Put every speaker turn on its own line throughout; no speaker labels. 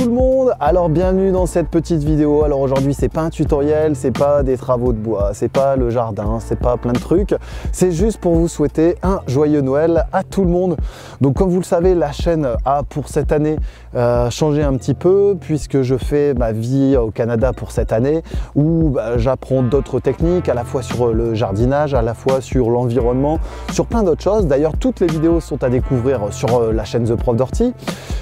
monde, alors bienvenue dans cette petite vidéo. Alors aujourd'hui c'est pas un tutoriel, c'est pas des travaux de bois, c'est pas le jardin, c'est pas plein de trucs. C'est juste pour vous souhaiter un joyeux Noël à tout le monde. Donc comme vous le savez, la chaîne a pour cette année euh, changé un petit peu puisque je fais ma vie au Canada pour cette année où bah, j'apprends d'autres techniques à la fois sur le jardinage, à la fois sur l'environnement, sur plein d'autres choses. D'ailleurs toutes les vidéos sont à découvrir sur euh, la chaîne The Prof d'Orty.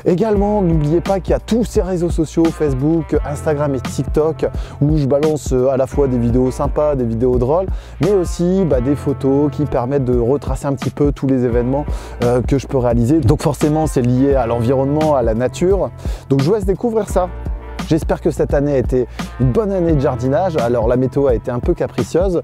Également, n'oubliez pas qu'il y a tous ces réseaux sociaux, Facebook, Instagram et TikTok, où je balance euh, à la fois des vidéos sympas, des vidéos drôles, mais aussi bah, des photos qui permettent de retracer un petit peu tous les événements euh, que je peux réaliser. Donc forcément, c'est lié à l'environnement, à la nature. Donc je vous laisse découvrir ça. J'espère que cette année a été une bonne année de jardinage. Alors la météo a été un peu capricieuse,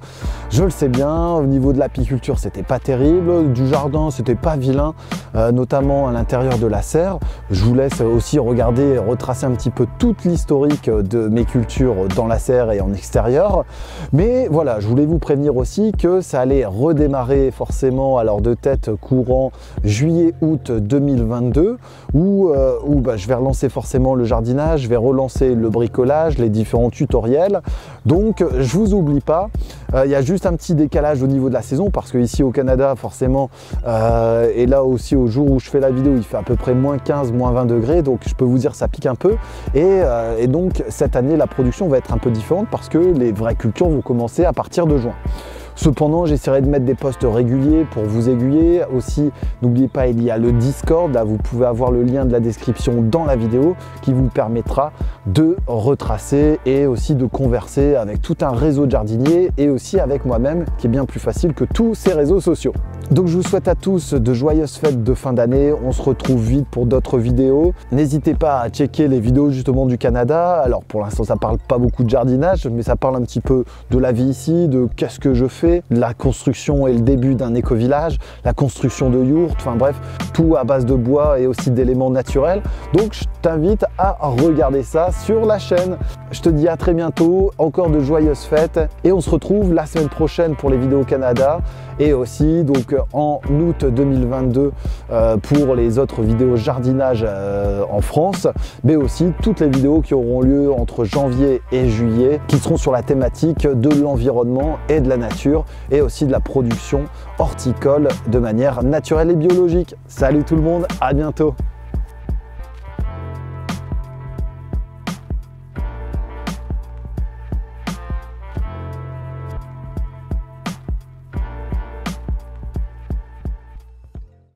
je le sais bien. Au niveau de l'apiculture, c'était pas terrible. Du jardin, c'était pas vilain, euh, notamment à l'intérieur de la serre. Je vous laisse aussi regarder et retracer un petit peu toute l'historique de mes cultures dans la serre et en extérieur. Mais voilà, je voulais vous prévenir aussi que ça allait redémarrer forcément à l'heure de tête courant juillet-août 2022 où, euh, où bah, je vais relancer forcément le jardinage, je vais relancer le bricolage, les différents tutoriels. Donc je vous oublie pas. Euh, il y a juste un petit décalage au niveau de la saison parce que ici au Canada forcément euh, et là aussi au jour où je fais la vidéo il fait à peu près moins 15, moins 20 degrés donc je peux vous dire ça pique un peu euh, et donc cette année la production va être un peu différente parce que les vraies cultures vont commencer à partir de juin. Cependant, j'essaierai de mettre des posts réguliers pour vous aiguiller. Aussi, n'oubliez pas, il y a le Discord. Là, vous pouvez avoir le lien de la description dans la vidéo qui vous permettra de retracer et aussi de converser avec tout un réseau de jardiniers et aussi avec moi-même qui est bien plus facile que tous ces réseaux sociaux. Donc je vous souhaite à tous de joyeuses fêtes de fin d'année. On se retrouve vite pour d'autres vidéos. N'hésitez pas à checker les vidéos justement du Canada. Alors pour l'instant ça parle pas beaucoup de jardinage, mais ça parle un petit peu de la vie ici, de qu'est-ce que je fais, la construction et le début d'un éco-village, la construction de yurts, enfin bref, tout à base de bois et aussi d'éléments naturels. Donc je t'invite à regarder ça sur la chaîne. Je te dis à très bientôt, encore de joyeuses fêtes et on se retrouve la semaine prochaine pour les vidéos Canada et aussi donc en août 2022 euh, pour les autres vidéos jardinage euh, en France, mais aussi toutes les vidéos qui auront lieu entre janvier et juillet qui seront sur la thématique de l'environnement et de la nature et aussi de la production horticole de manière naturelle et biologique. Salut tout le monde, à bientôt